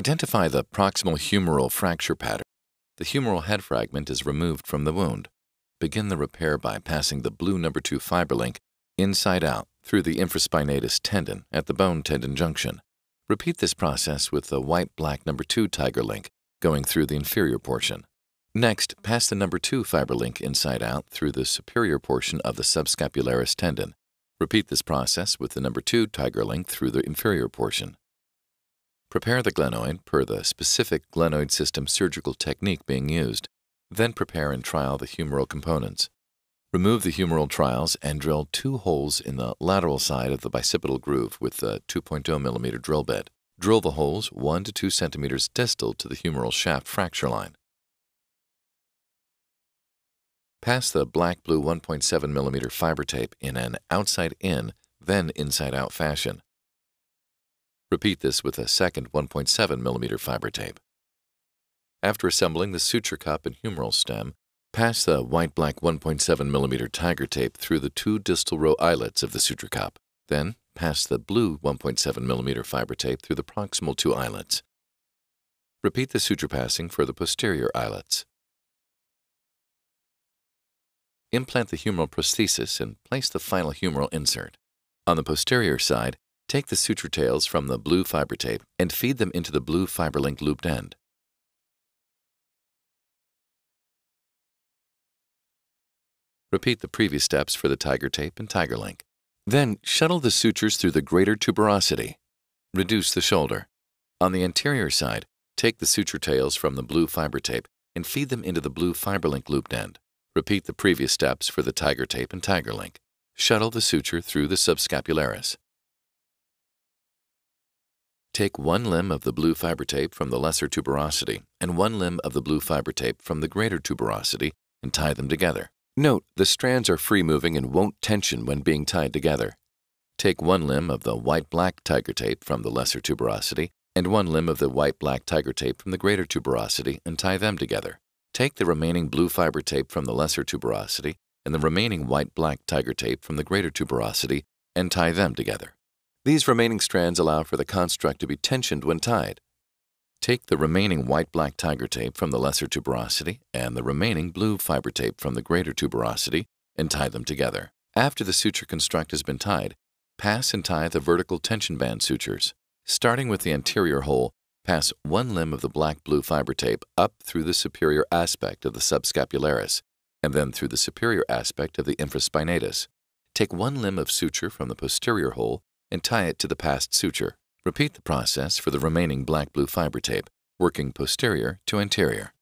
Identify the proximal humeral fracture pattern. The humeral head fragment is removed from the wound. Begin the repair by passing the blue number 2 fiber link inside out through the infraspinatus tendon at the bone tendon junction. Repeat this process with the white-black number 2 tiger link going through the inferior portion. Next, pass the number 2 fiber link inside out through the superior portion of the subscapularis tendon. Repeat this process with the number 2 tiger link through the inferior portion. Prepare the glenoid per the specific glenoid system surgical technique being used. Then prepare and trial the humeral components. Remove the humeral trials and drill two holes in the lateral side of the bicipital groove with the 2.0 mm drill bit. Drill the holes 1 to 2 centimeters distal to the humeral shaft fracture line. Pass the black-blue 1.7 mm fiber tape in an outside-in, then inside-out fashion. Repeat this with a second 1.7 mm fiber tape. After assembling the suture cup and humeral stem, pass the white-black 1.7 mm tiger tape through the two distal row eyelets of the suture cup. Then, pass the blue 1.7 mm fiber tape through the proximal two eyelets. Repeat the suture passing for the posterior eyelets. Implant the humeral prosthesis and place the final humeral insert. On the posterior side, take the suture tails from the blue fiber tape and feed them into the blue fiber link looped end. Repeat the previous steps for the tiger tape and tiger link. Then shuttle the sutures through the greater tuberosity. Reduce the shoulder. On the anterior side, take the suture tails from the blue fiber tape and feed them into the blue fiber link looped end. Repeat the previous steps for the tiger tape and tiger link. Shuttle the suture through the subscapularis. Take one limb of the blue fiber tape from the lesser tuberosity and one limb of the blue fiber tape from the greater tuberosity and tie them together. Note, the strands are free-moving and won't tension when being tied together. Take one limb of the white-black tiger tape from the lesser tuberosity and one limb of the white-black tiger tape from the greater tuberosity and tie them together. Take the remaining blue fiber tape from the lesser tuberosity and the remaining white-black tiger tape from the greater tuberosity and tie them together. These remaining strands allow for the construct to be tensioned when tied. Take the remaining white-black tiger tape from the lesser tuberosity and the remaining blue fiber tape from the greater tuberosity and tie them together. After the suture construct has been tied, pass and tie the vertical tension band sutures. Starting with the anterior hole, Pass one limb of the black-blue fiber tape up through the superior aspect of the subscapularis and then through the superior aspect of the infraspinatus. Take one limb of suture from the posterior hole and tie it to the passed suture. Repeat the process for the remaining black-blue fiber tape, working posterior to anterior.